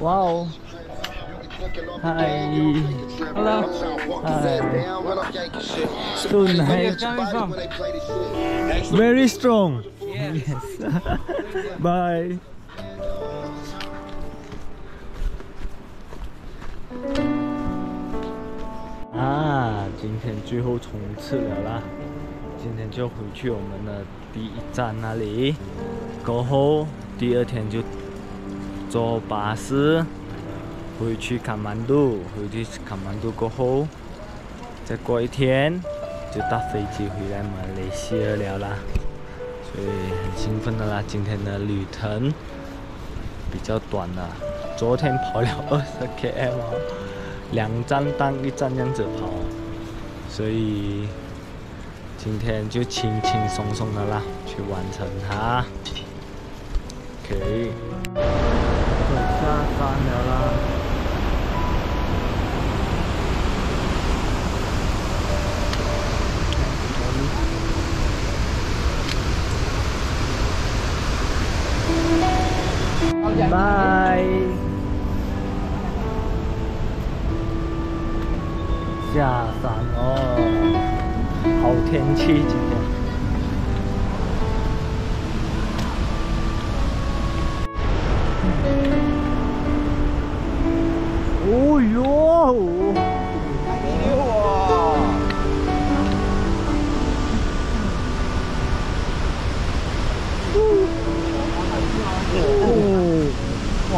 Wow. Hi. Hello. Hi. So Where you nice. coming from? Very strong. Yes. Bye. 啊，今天最后冲刺了啦！今天就回去我们的第一站那里，过后第二天就坐巴士回去卡曼杜，回去卡曼杜过后，再过一天就搭飞机回来马来西亚了啦。所以很兴奋的啦，今天的旅程比较短了，昨天跑了二十 km，两站当一站样子跑，所以今天就轻轻松松的啦，去完成它。OK，下山了啦。拜。下山哦，好天气今天。哦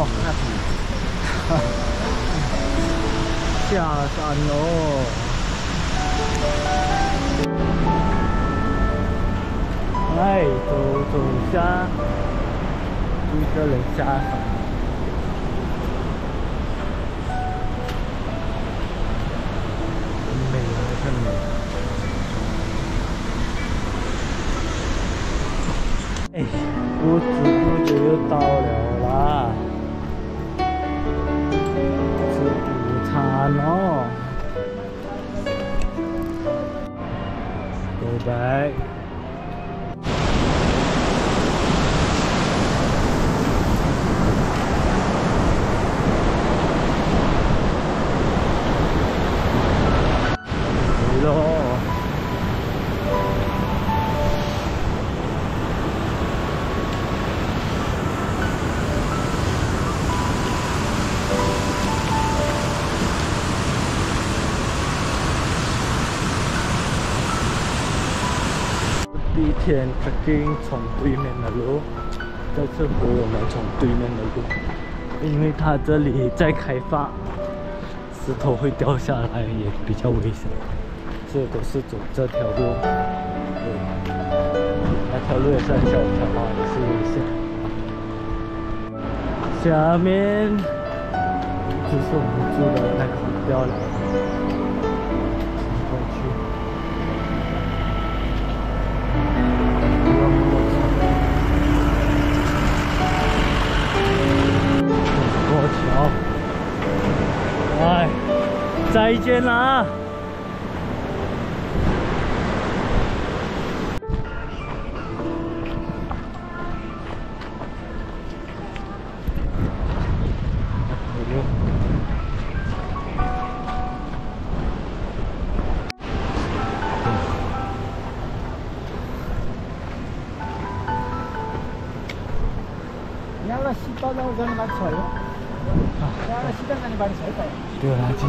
哇，那挺，下山喽！哎，走走下，一个人下山。很美啊，很美。哎，不知不觉又到来一天 trekking 从对面的路，这次回我们从对面的路，因为它这里在开发，石头会掉下来，也比较危险，所以都是走这条路。对，那条路也是很小条啊，也是危险。下面就是我们住的那个碉了，再见啦！याला 丢垃圾。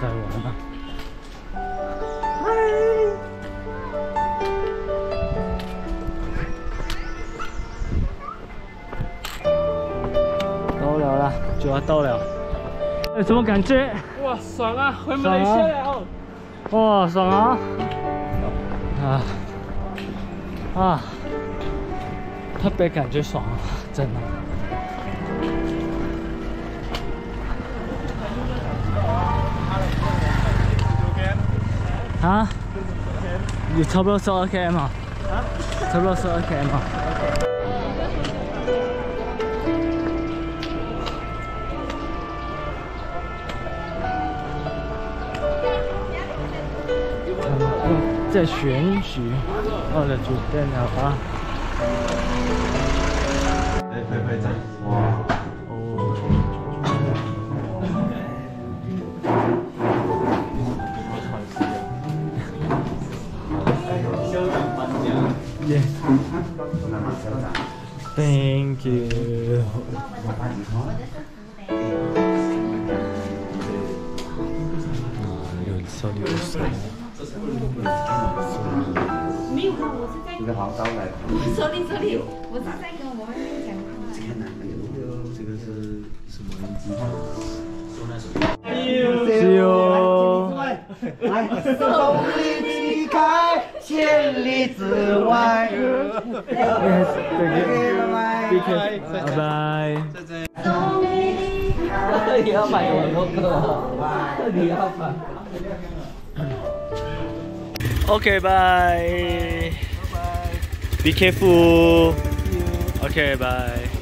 在玩。到了啦，就要到了。哎，什么感觉？哇，爽啊！回马来西亚了。哇，爽啊！啊啊，特别感觉爽啊，真的。啊？你差不多十二 km 啊？差不多十二 km 嘛。在选举，到了酒店了啊！来拍拍照。哇！哦。Thank you. 有没有啊，我是在这个好高来。手里手里，我是在跟我妹妹讲话。天哪，这个这个是什么机？说那首。See you. 送你离开千里之外。Yes, thank you. Be careful. Bye bye. 送你离开。你要买很多歌，你要买。Okay, bye. Be careful. Okay, bye.